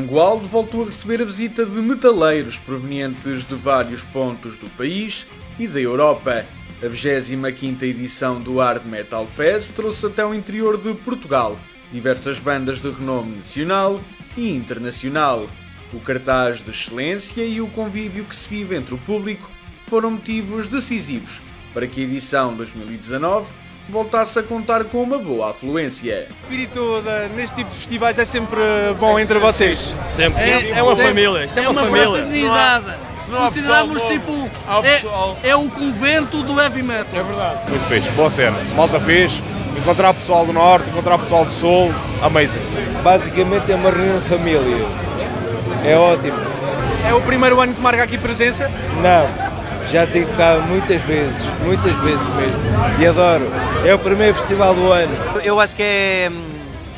Mangualde voltou a receber a visita de metaleiros provenientes de vários pontos do país e da Europa. A 25ª edição do Hard Metal Fest trouxe até o interior de Portugal diversas bandas de renome nacional e internacional. O cartaz de excelência e o convívio que se vive entre o público foram motivos decisivos para que a edição 2019 voltasse a contar com uma boa afluência. O espírito de, neste tipo de festivais é sempre bom entre vocês? Sempre. É, é uma sempre. família. Isto é, é uma, uma família. fraternidade. Consideramos tipo. É, é, o convento do heavy metal. É verdade. Muito fixe. Boa cena. Malta fixe. Encontrar o pessoal do Norte, encontrar o pessoal do Sul. Amazing. Basicamente é uma reunião de família. É ótimo. É o primeiro ano que marca aqui presença? Não. Já tive cá muitas vezes, muitas vezes mesmo. E adoro. É o primeiro festival do ano. Eu acho que é,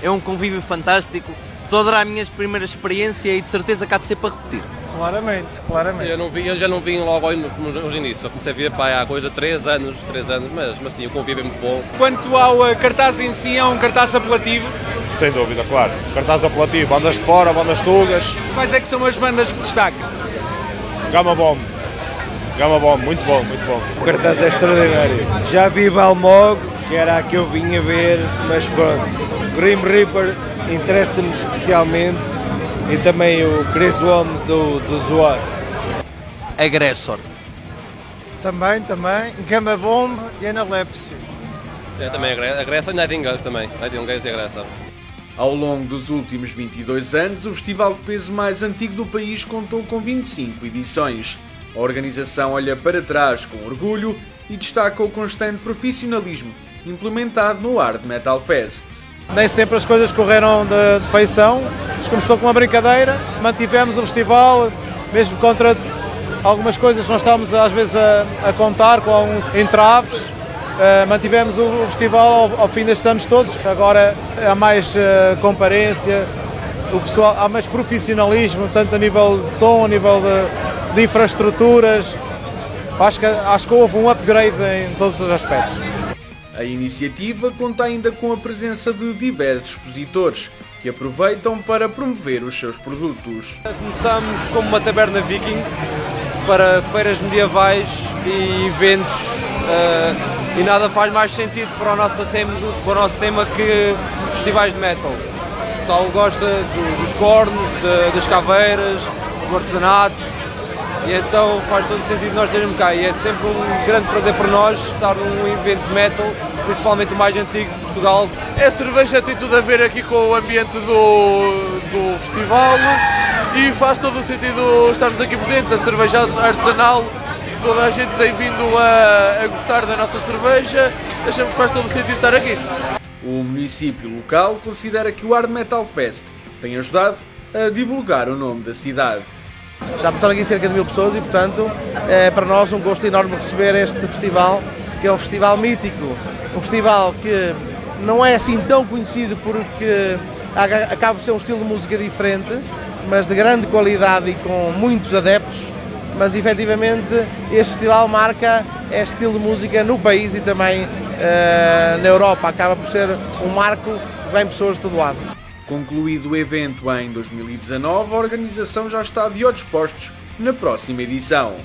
é um convívio fantástico. Toda a minha primeira experiência e de certeza que há de ser para repetir. Claramente, claramente. Eu, não vi, eu já não vim logo nos, inícios, só comecei a vir para há coisa 3 anos, 3 anos, mas, mas sim, o convívio é muito bom. Quanto ao uh, cartaz em si, é um cartaz apelativo? Sem dúvida, claro. Cartaz apelativo, bandas de fora, bandas tugas. Quais é que são as bandas que destacam? Gama Bomb. Gama Bomb, muito bom, muito bom. O cartaz é extraordinário. Já vi Balmog, que era a que eu vinha ver, mas pronto. Grim Reaper interessa-me especialmente e também o Chris Holmes do, do Zoar. Agressor. Também, também. Gama Bomb e Analepsy. É, também Agressor e Nightingales também. Nightingales e Agressor. Ao longo dos últimos 22 anos, o festival de peso mais antigo do país contou com 25 edições. A organização olha para trás com orgulho e destaca o constante profissionalismo implementado no Hard Metal Fest. Nem sempre as coisas correram de, de feição. Começou com uma brincadeira, mantivemos o festival, mesmo contra algumas coisas que nós estávamos às vezes a, a contar com alguns entraves. Uh, mantivemos o, o festival ao, ao, fim destes anos todos. Agora há mais uh, comparência, o pessoal, há mais profissionalismo, tanto a nível de som, a nível de, de infraestruturas. Acho que, acho que houve um upgrade em todos os aspectos. A iniciativa conta ainda com a presença de diversos expositores que aproveitam para promover os seus produtos. Começamos como uma taberna viking para feiras medievais e eventos uh, e nada faz mais sentido para o nosso tema, para o nosso tema que festivais de metal. O pessoal gosta do, dos cornos, de, das caveiras, do artesanato e então faz todo sentido nós termos cá e é sempre um grande prazer para nós estar num evento metal, principalmente o mais antigo de Portugal. A cerveja tem tudo a ver aqui com o ambiente do, do festival e faz todo o sentido estarmos aqui presentes, a cerveja artesanal, toda a gente tem vindo a, a gostar da nossa cerveja, achamos que faz todo o sentido estar aqui. O município local considera que o Hard Metal Fest tem ajudado a divulgar o nome da cidade. Já passaram aqui cerca de mil pessoas e, portanto, é para nós um gosto enorme receber este festival, que é um festival mítico, um festival que não é assim tão conhecido porque acaba por ser um estilo de música diferente, mas de grande qualidade e com muitos adeptos. Mas efetivamente este festival marca este estilo de música no país e também uh, na Europa. Acaba por ser um marco que vem pessoas de todo lado. Concluído o evento em 2019, a organização já está de olhos postos na próxima edição.